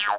you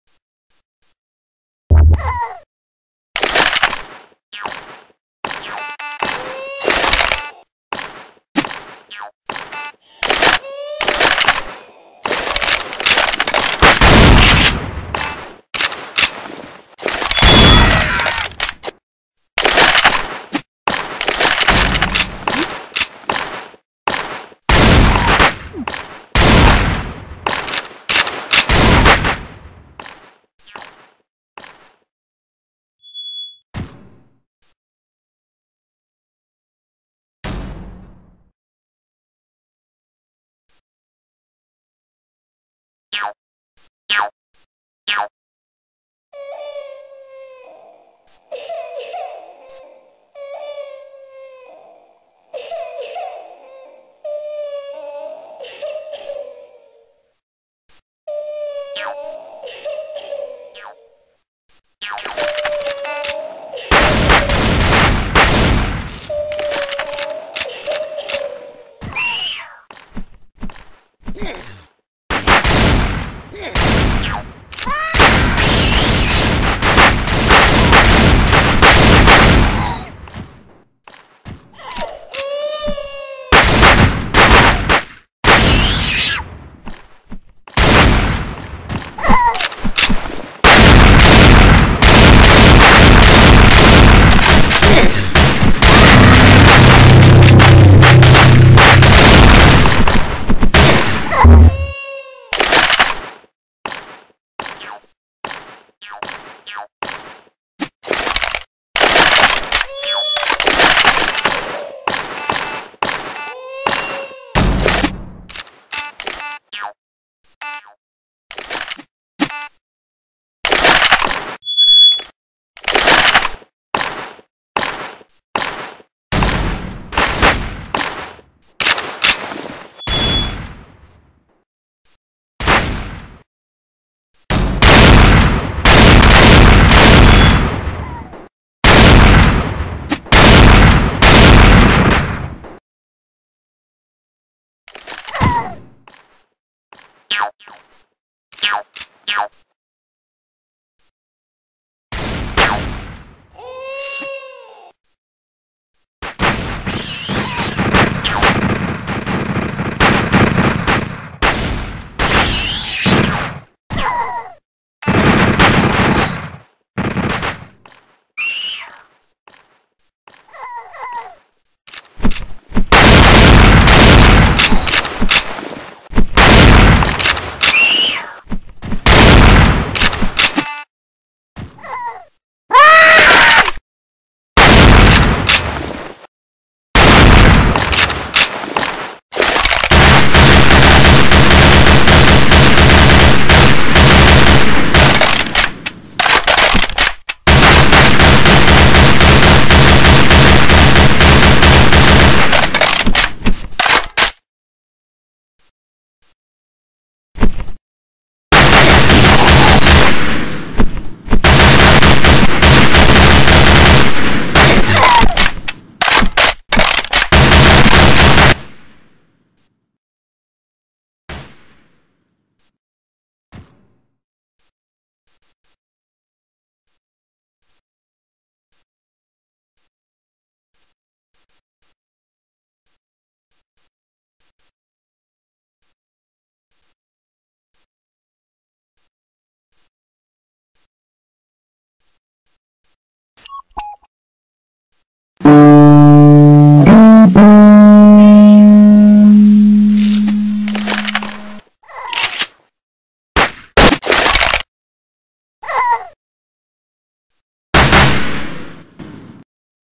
Yeah.